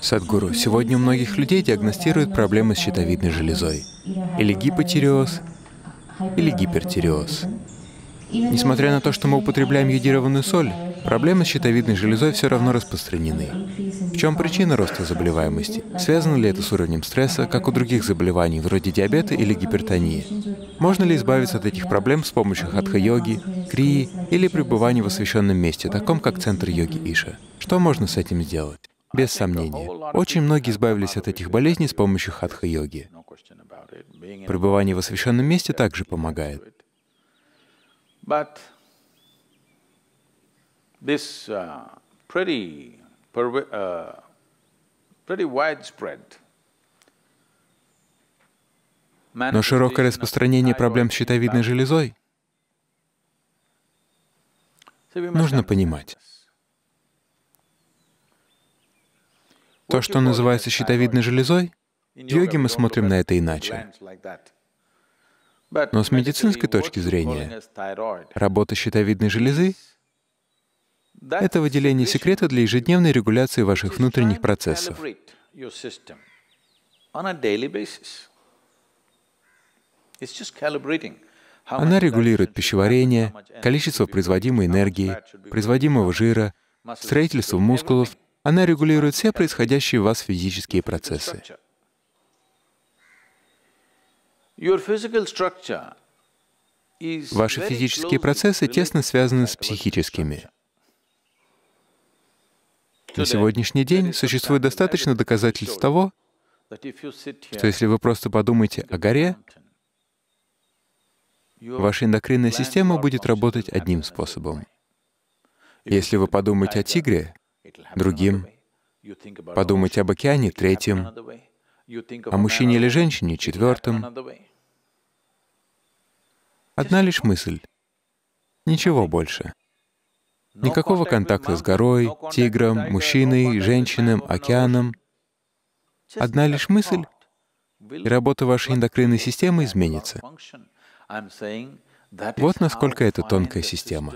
Садгуру, сегодня у многих людей диагностируют проблемы с щитовидной железой. Или гипотиреоз, или гипертиреоз. Несмотря на то, что мы употребляем йодированную соль, проблемы с щитовидной железой все равно распространены. В чем причина роста заболеваемости? Связано ли это с уровнем стресса, как у других заболеваний, вроде диабета или гипертонии? Можно ли избавиться от этих проблем с помощью хатха-йоги, крии или пребывания в освященном месте, таком как центр йоги Иша? Что можно с этим сделать? Без сомнения. Очень многие избавились от этих болезней с помощью хатха-йоги. Пребывание в освященном месте также помогает. uh, uh, Но широкое распространение проблем с щитовидной железой нужно понимать. То, что называется щитовидной железой, в йоге мы смотрим на это иначе. Но с медицинской точки зрения, работа щитовидной железы — это выделение секрета для ежедневной регуляции ваших внутренних процессов. Она регулирует пищеварение, количество производимой энергии, производимого жира, строительство мускулов она регулирует все происходящие в вас физические процессы. Ваши физические процессы тесно связаны с психическими. На сегодняшний день существует достаточно доказательств того, что если вы просто подумаете о горе, ваша эндокринная система будет работать одним способом. Если вы подумаете о тигре, другим, подумать об океане — третьим, о мужчине или женщине — четвертым. Одна лишь мысль. Ничего больше. Никакого контакта с горой, тигром, мужчиной, женщиной, океаном. Одна лишь мысль, и работа вашей эндокринной системы изменится. Вот насколько это тонкая система.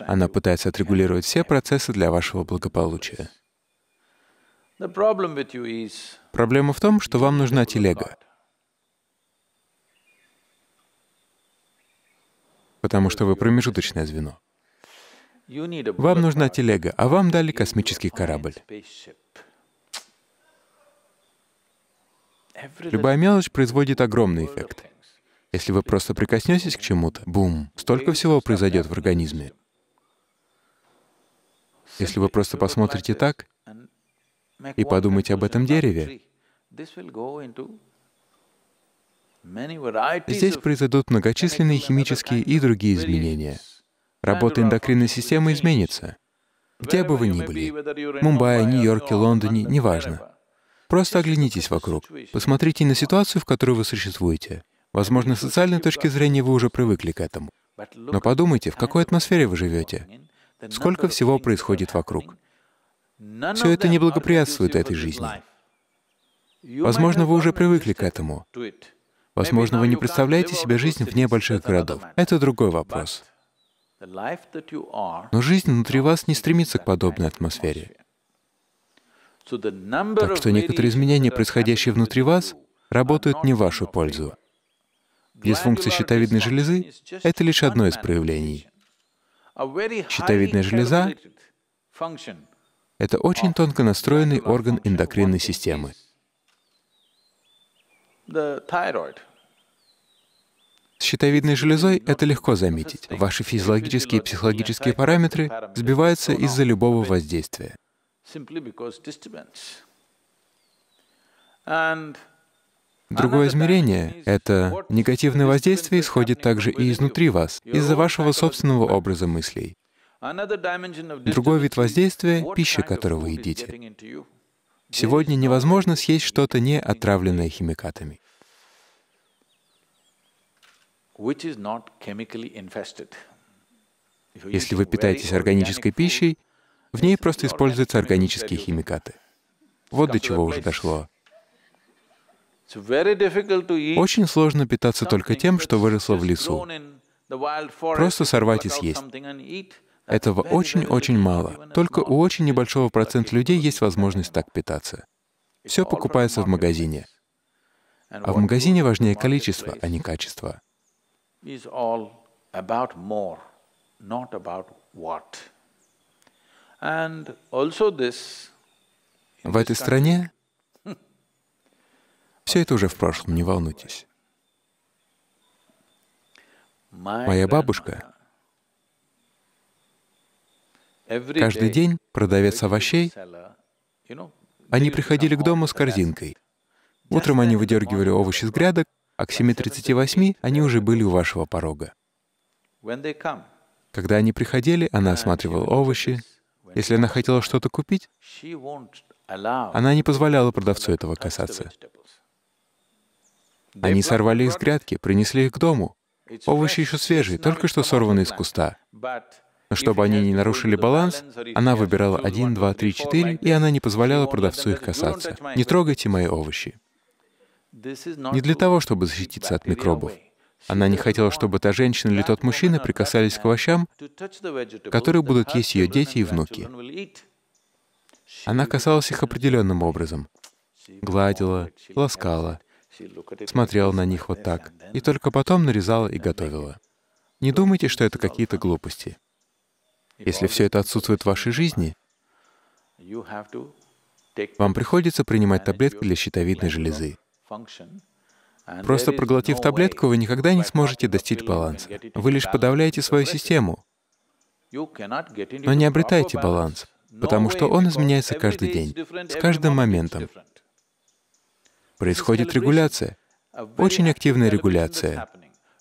Она пытается отрегулировать все процессы для вашего благополучия. Проблема в том, что вам нужна телега. Потому что вы промежуточное звено. Вам нужна телега, а вам дали космический корабль. Любая мелочь производит огромный эффект. Если вы просто прикоснетесь к чему-то, бум, столько всего произойдет в организме. Если вы просто посмотрите так и подумаете об этом дереве, здесь произойдут многочисленные химические и другие изменения. Работа эндокринной системы изменится. Где бы вы ни были, Мумбаи, Нью-Йорке, Лондоне, неважно. Просто оглянитесь вокруг, посмотрите на ситуацию, в которой вы существуете. Возможно, с социальной точки зрения вы уже привыкли к этому. Но подумайте, в какой атмосфере вы живете, сколько всего происходит вокруг. Все это не благоприятствует этой жизни. Возможно, вы уже привыкли к этому. Возможно, вы не представляете себе жизнь вне больших городов. Это другой вопрос. Но жизнь внутри вас не стремится к подобной атмосфере. Так что некоторые изменения, происходящие внутри вас, работают не в вашу пользу. Дисфункция щитовидной железы — это лишь одно из проявлений. Щитовидная железа — это очень тонко настроенный орган эндокринной системы. С щитовидной железой это легко заметить. Ваши физиологические и психологические параметры сбиваются из-за любого воздействия. Другое измерение — это негативное воздействие исходит также и изнутри вас, из-за вашего собственного образа мыслей. Другой вид воздействия — пища, которую вы едите. Сегодня невозможно съесть что-то не отравленное химикатами. Если вы питаетесь органической пищей, в ней просто используются органические химикаты. Вот до чего уже дошло. Очень сложно питаться только тем, что выросло в лесу. Просто сорвать и съесть. Этого очень-очень мало. Только у очень небольшого процента людей есть возможность так питаться. Все покупается в магазине. А в магазине важнее количество, а не качество. В этой стране все это уже в прошлом, не волнуйтесь. Моя бабушка каждый день продавец овощей, они приходили к дому с корзинкой. Утром они выдергивали овощи с грядок, а к 7.38 они уже были у вашего порога. Когда они приходили, она осматривала овощи. Если она хотела что-то купить, она не позволяла продавцу этого касаться. Они сорвали их с грядки, принесли их к дому. Овощи еще свежие, только что сорваны из куста. Но чтобы они не нарушили баланс, она выбирала один, два, три, четыре, и она не позволяла продавцу их касаться. «Не трогайте мои овощи». Не для того, чтобы защититься от микробов. Она не хотела, чтобы та женщина или тот мужчина прикасались к овощам, которые будут есть ее дети и внуки. Она касалась их определенным образом. Гладила, ласкала, смотрела на них вот так, и только потом нарезала и готовила. Не думайте, что это какие-то глупости. Если все это отсутствует в вашей жизни, вам приходится принимать таблетки для щитовидной железы. Просто проглотив таблетку, вы никогда не сможете достичь баланса. Вы лишь подавляете свою систему. Но не обретайте баланс, потому что он изменяется каждый день, с каждым моментом. Происходит регуляция, очень активная регуляция.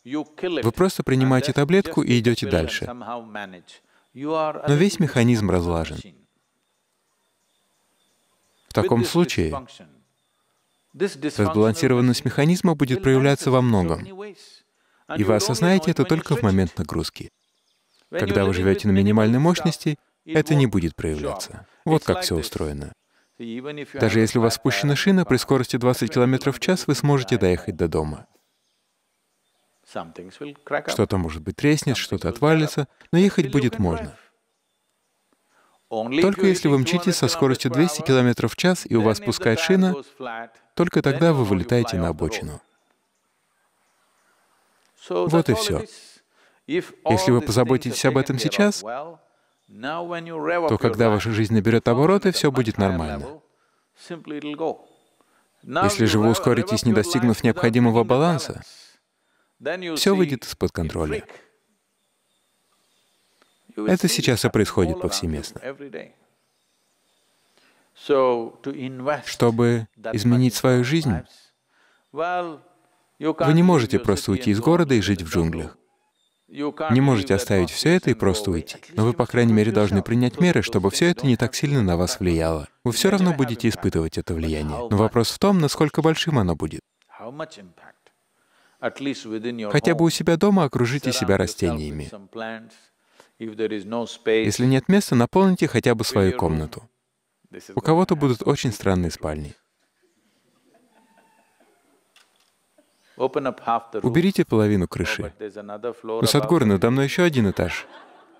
Вы просто принимаете таблетку и идете дальше. Но весь механизм разлажен. В таком случае разбалансированность механизма будет проявляться во многом. И вы осознаете это только в момент нагрузки. Когда вы живете на минимальной мощности, это не будет проявляться. Вот как все устроено. Даже если у вас спущена шина, при скорости 20 км в час вы сможете доехать до дома. Что-то, может быть, треснет, что-то отвалится, но ехать будет можно. Только если вы мчите со скоростью 200 км в час и у вас пускает шина, только тогда вы вылетаете на обочину. Вот и все. Если вы позаботитесь об этом сейчас, то когда ваша жизнь наберет обороты, все будет нормально. Если же вы ускоритесь, не достигнув необходимого баланса, все выйдет из-под контроля. Это сейчас и происходит повсеместно. Чтобы изменить свою жизнь, вы не можете просто уйти из города и жить в джунглях. Не можете оставить все это и просто уйти. Но вы, по крайней мере, должны принять меры, чтобы все это не так сильно на вас влияло. Вы все равно будете испытывать это влияние. Но вопрос в том, насколько большим оно будет. Хотя бы у себя дома окружите себя растениями. Если нет места, наполните хотя бы свою комнату. У кого-то будут очень странные спальни. Уберите половину крыши. Но, Садгур, надо мной еще один этаж.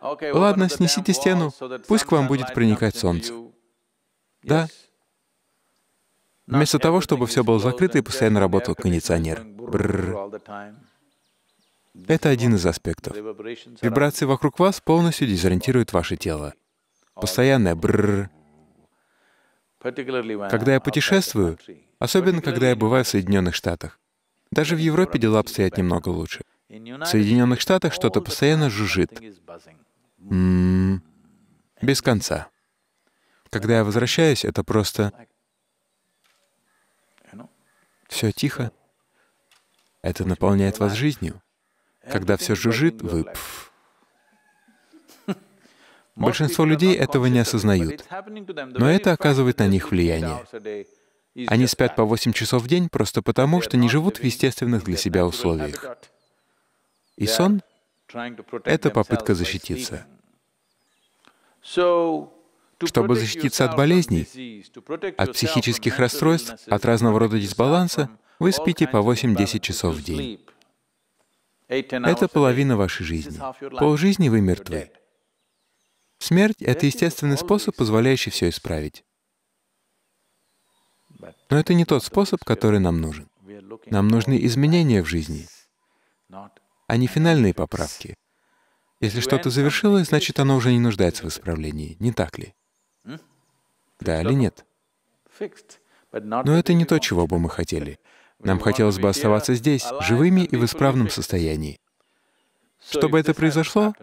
Ладно, снесите стену, пусть к вам будет проникать солнце. Да. Вместо того, чтобы все было закрыто и постоянно работал кондиционер. Бррр. Это один из аспектов. Вибрации вокруг вас полностью дезориентируют ваше тело. Постоянное бррр. Когда я путешествую, особенно когда я бываю в Соединенных Штатах, даже в Европе дела обстоят немного лучше. В Соединенных Штатах что-то постоянно жужжит. М -м -м, без конца. Когда я возвращаюсь, это просто... Все тихо. Это наполняет вас жизнью. Когда все жужжит, вы... Пф. Большинство людей этого не осознают, но это оказывает на них влияние. Они спят по 8 часов в день просто потому, что не живут в естественных для себя условиях. И сон — это попытка защититься. Чтобы защититься от болезней, от психических расстройств, от разного рода дисбаланса, вы спите по 8-10 часов в день. Это половина вашей жизни. Пол жизни вы мертвы. Смерть — это естественный способ, позволяющий все исправить. Но это не тот способ, который нам нужен. Нам нужны изменения в жизни, а не финальные поправки. Если что-то завершилось, значит, оно уже не нуждается в исправлении, не так ли? Да или нет? Но это не то, чего бы мы хотели. Нам хотелось бы оставаться здесь, живыми и в исправном состоянии. Чтобы это произошло,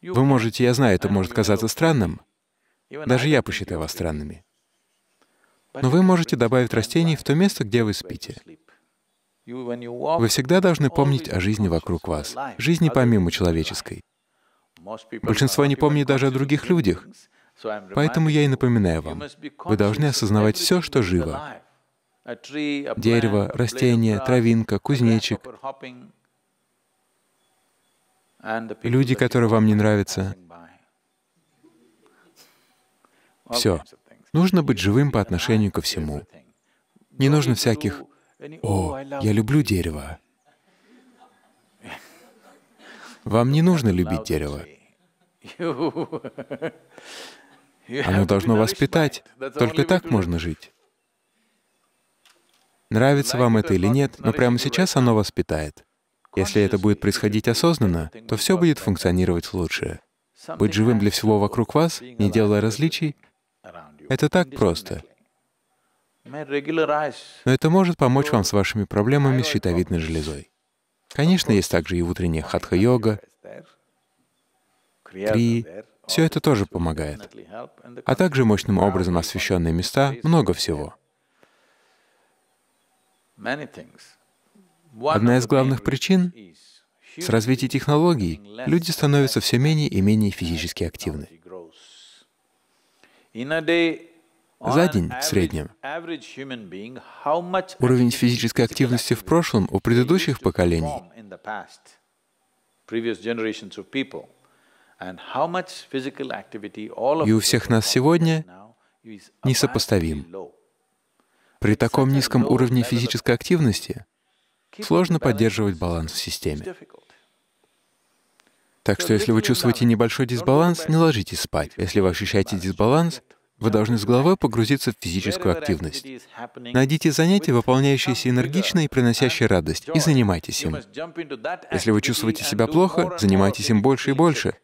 вы можете, я знаю, это может казаться странным, даже я посчитаю вас странными, но вы можете добавить растений в то место, где вы спите. Вы всегда должны помнить о жизни вокруг вас, жизни помимо человеческой. Большинство не помнит даже о других людях, поэтому я и напоминаю вам, вы должны осознавать все, что живо. Дерево, растение, травинка, кузнечик, люди, которые вам не нравятся. Все. Нужно быть живым по отношению ко всему. Не нужно всяких «О, я люблю дерево». Вам не нужно любить дерево. Оно должно вас питать. Только так можно жить. Нравится вам это или нет, но прямо сейчас оно вас питает. Если это будет происходить осознанно, то все будет функционировать лучше. Быть живым для всего вокруг вас, не делая различий, это так просто. Но это может помочь вам с вашими проблемами с щитовидной железой. Конечно, есть также и утренняя хатха-йога, кри, все это тоже помогает. А также мощным образом освещенные места, много всего. Одна из главных причин — с развитием технологий люди становятся все менее и менее физически активны. За день в среднем. уровень физической активности в прошлом у предыдущих поколений? и у всех нас сегодня несопоставим. При таком низком уровне физической активности сложно поддерживать баланс в системе. Так что если вы чувствуете небольшой дисбаланс, не ложитесь спать. Если вы ощущаете дисбаланс, вы должны с головой погрузиться в физическую активность. Найдите занятие, выполняющееся энергично и приносящее радость, и занимайтесь им. Если вы чувствуете себя плохо, занимайтесь им больше и больше.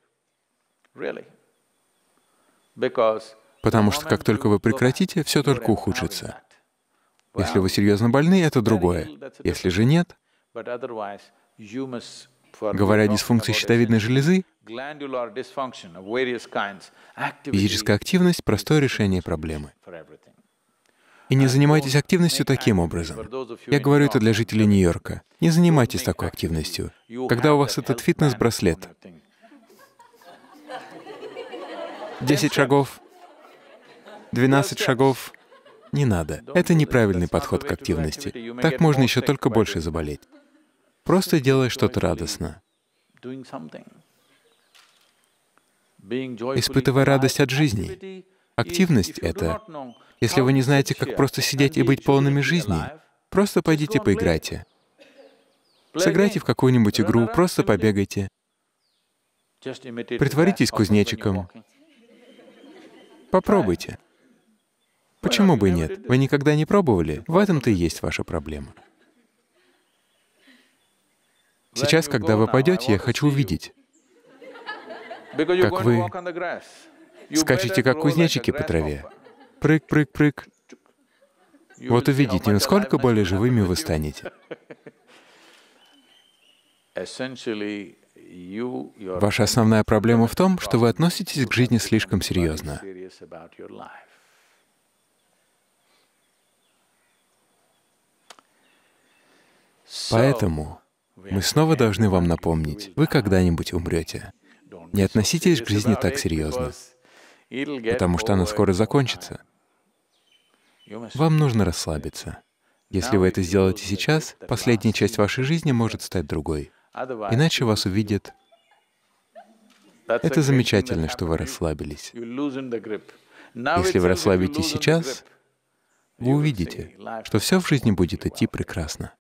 Потому что как только вы прекратите, все только ухудшится. Если вы серьезно больны, это другое. Если же нет, говоря о дисфункции щитовидной железы, физическая активность — простое решение проблемы. И не занимайтесь активностью таким образом. Я говорю это для жителей Нью-Йорка. Не занимайтесь такой активностью. Когда у вас этот фитнес-браслет, 10 шагов, 12 шагов, не надо. Это неправильный подход к активности. Так можно еще только больше заболеть. Просто делай что-то радостно. Испытывай радость от жизни. Активность — это... Если вы не знаете, как просто сидеть и быть полными жизни, просто пойдите поиграйте. Сыграйте в какую-нибудь игру, просто побегайте. Притворитесь кузнечиком. Попробуйте. Почему бы и нет? Вы никогда не пробовали? В этом-то и есть ваша проблема. Сейчас, когда вы пойдете, я хочу увидеть, как вы скачете, как кузнечики по траве. Прыг, прыг, прыг. Вот увидите, насколько более живыми вы станете. Ваша основная проблема в том, что вы относитесь к жизни слишком серьезно. Поэтому мы снова должны вам напомнить, вы когда-нибудь умрете. Не относитесь к жизни так серьезно, потому что она скоро закончится. Вам нужно расслабиться. Если вы это сделаете сейчас, последняя часть вашей жизни может стать другой. Иначе вас увидят. Это замечательно, что вы расслабились. Если вы расслабитесь сейчас, вы увидите, что все в жизни будет идти прекрасно.